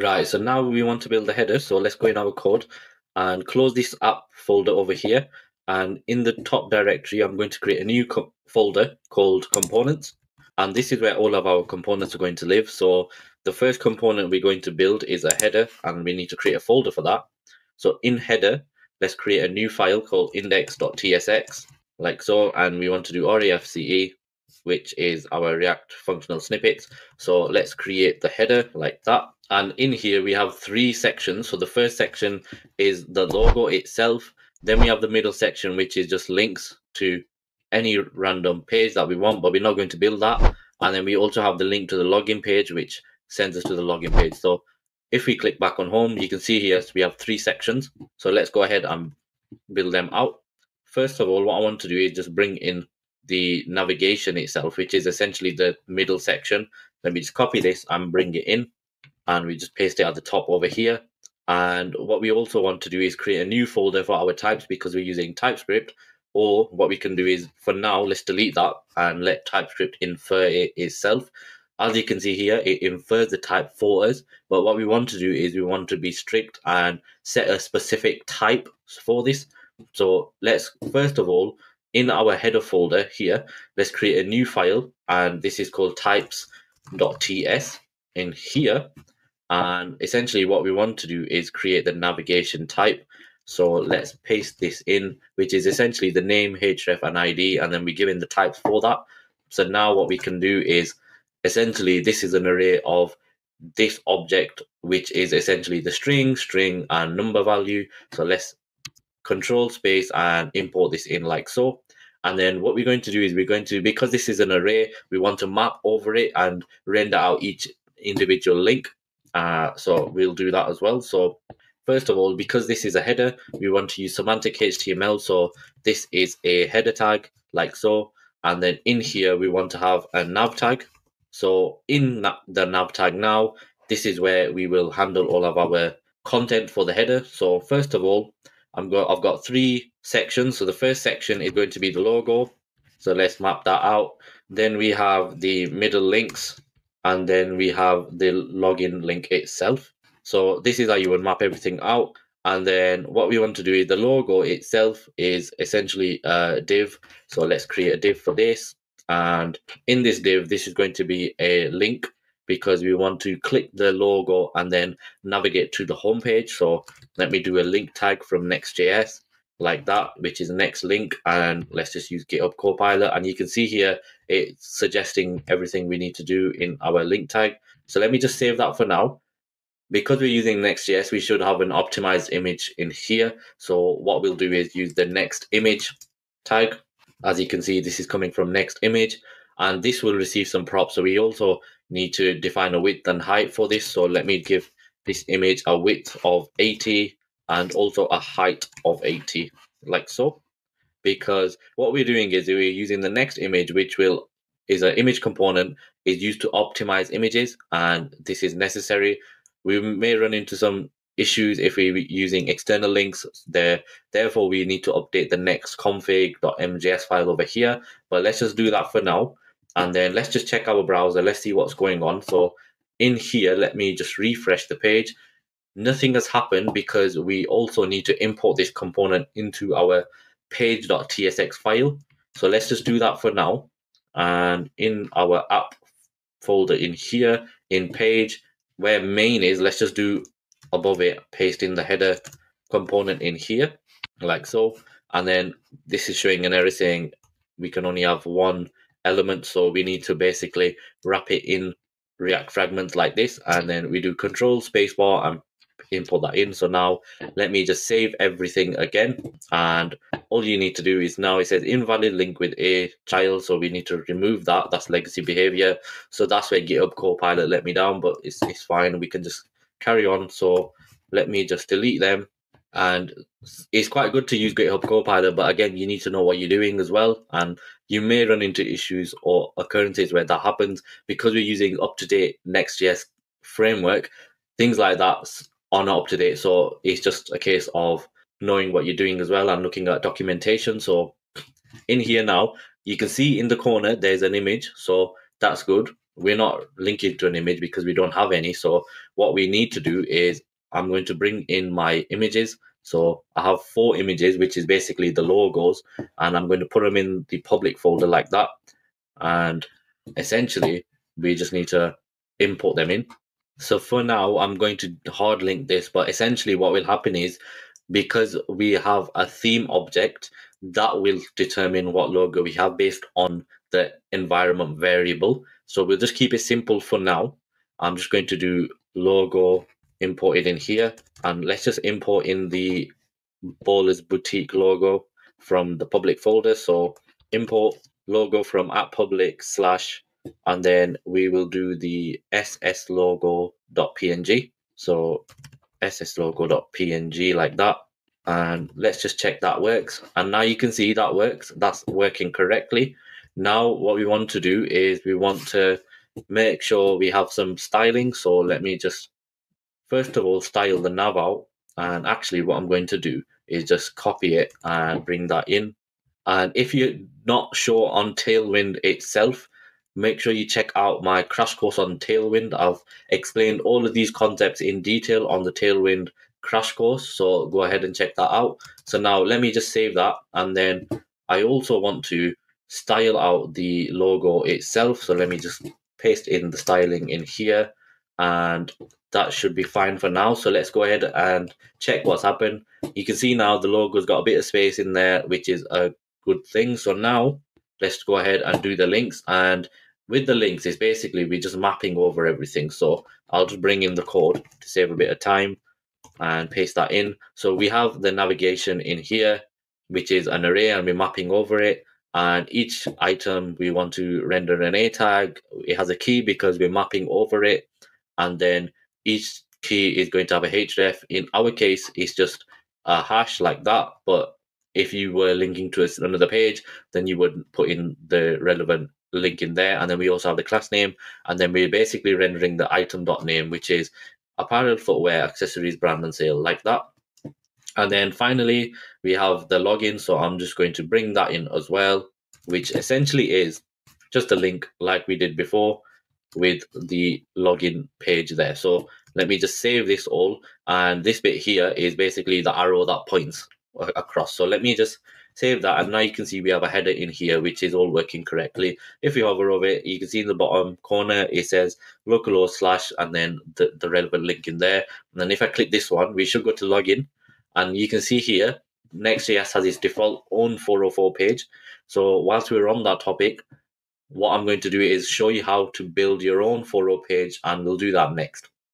Right, so now we want to build the header. So let's go in our code and close this app folder over here. And in the top directory, I'm going to create a new folder called components. And this is where all of our components are going to live. So the first component we're going to build is a header, and we need to create a folder for that. So in header, let's create a new file called index.tsx, like so. And we want to do refce, which is our React functional snippets. So let's create the header like that. And in here, we have three sections. So the first section is the logo itself. Then we have the middle section, which is just links to any random page that we want, but we're not going to build that. And then we also have the link to the login page, which sends us to the login page. So if we click back on home, you can see here we have three sections. So let's go ahead and build them out. First of all, what I want to do is just bring in the navigation itself, which is essentially the middle section. Let me just copy this and bring it in and we just paste it at the top over here. And what we also want to do is create a new folder for our types because we're using TypeScript. Or what we can do is for now, let's delete that and let TypeScript infer it itself. As you can see here, it infers the type for us. But what we want to do is we want to be strict and set a specific type for this. So let's first of all, in our header folder here, let's create a new file. And this is called types.ts. In here, and essentially what we want to do is create the navigation type. So let's paste this in, which is essentially the name, href, and ID, and then we give in the types for that. So now what we can do is essentially this is an array of this object, which is essentially the string, string, and number value. So let's control space and import this in like so. And then what we're going to do is we're going to, because this is an array, we want to map over it and render out each individual link. Uh, so we'll do that as well. So first of all, because this is a header, we want to use semantic HTML. So this is a header tag like so. And then in here, we want to have a nav tag. So in the nav tag now, this is where we will handle all of our content for the header. So first of all, I'm go I've got three sections. So the first section is going to be the logo. So let's map that out. Then we have the middle links and then we have the login link itself. So this is how you would map everything out. And then what we want to do is the logo itself is essentially a div. So let's create a div for this. And in this div, this is going to be a link because we want to click the logo and then navigate to the homepage. So let me do a link tag from Next.js like that, which is next link. And let's just use GitHub Copilot. And you can see here, it's suggesting everything we need to do in our link tag. So let me just save that for now. Because we're using Next.js, we should have an optimized image in here. So what we'll do is use the next image tag. As you can see, this is coming from next image and this will receive some props. So we also need to define a width and height for this. So let me give this image a width of 80 and also a height of 80 like so because what we're doing is we're using the next image which will is an image component is used to optimize images and this is necessary. We may run into some issues if we're using external links there. Therefore we need to update the next config.mjs file over here. But let's just do that for now. And then let's just check our browser. Let's see what's going on. So in here let me just refresh the page. Nothing has happened because we also need to import this component into our page.tsx file. So let's just do that for now. And in our app folder in here, in page, where main is, let's just do above it, paste in the header component in here, like so. And then this is showing an error saying we can only have one element. So we need to basically wrap it in React fragments like this. And then we do control spacebar and import that in. So now let me just save everything again. And all you need to do is now it says invalid link with a child. So we need to remove that. That's legacy behavior. So that's where GitHub Copilot let me down, but it's, it's fine. We can just carry on. So let me just delete them. And it's quite good to use GitHub Copilot, but again, you need to know what you're doing as well. And you may run into issues or occurrences where that happens because we're using up to date Next.js framework. Things like that are not up to date. So it's just a case of knowing what you're doing as well and looking at documentation. So in here now, you can see in the corner there's an image. So that's good. we're not linking to an image because we don't have any. So what we need to do is I'm going to bring in my images. So I have four images, which is basically the logos, and I'm going to put them in the public folder like that. And essentially, we just need to import them in. So for now, I'm going to hard link this, but essentially what will happen is because we have a theme object that will determine what logo we have based on the environment variable. So we'll just keep it simple for now. I'm just going to do logo imported in here and let's just import in the Ballers Boutique logo from the public folder. So import logo from at public slash and then we will do the ss logo.png. So ss logo.png like that. And let's just check that works. And now you can see that works. That's working correctly. Now what we want to do is we want to make sure we have some styling. So let me just first of all style the nav out. And actually what I'm going to do is just copy it and bring that in. And if you're not sure on Tailwind itself, make sure you check out my crash course on Tailwind. I've explained all of these concepts in detail on the Tailwind crash course. So go ahead and check that out. So now let me just save that. And then I also want to style out the logo itself. So let me just paste in the styling in here. And that should be fine for now. So let's go ahead and check what's happened. You can see now the logo's got a bit of space in there, which is a good thing. So now let's go ahead and do the links. And with the links, is basically we're just mapping over everything. So I'll just bring in the code to save a bit of time and paste that in. So we have the navigation in here, which is an array, and we're mapping over it. And each item we want to render an A tag. It has a key because we're mapping over it. And then each key is going to have a href. In our case, it's just a hash like that. But if you were linking to another page, then you would put in the relevant link in there. And then we also have the class name. And then we're basically rendering the item dot name, which is apparel, footwear, accessories, brand, and sale, like that. And then finally, we have the login. So I'm just going to bring that in as well, which essentially is just a link like we did before with the login page there. So let me just save this all. And this bit here is basically the arrow that points across. So let me just save that and now you can see we have a header in here which is all working correctly. If you hover over it you can see in the bottom corner it says localhost slash and then the, the relevant link in there. And then if i click this one we should go to login and you can see here next.js has its default own 404 page. So whilst we're on that topic what i'm going to do is show you how to build your own 404 page and we'll do that next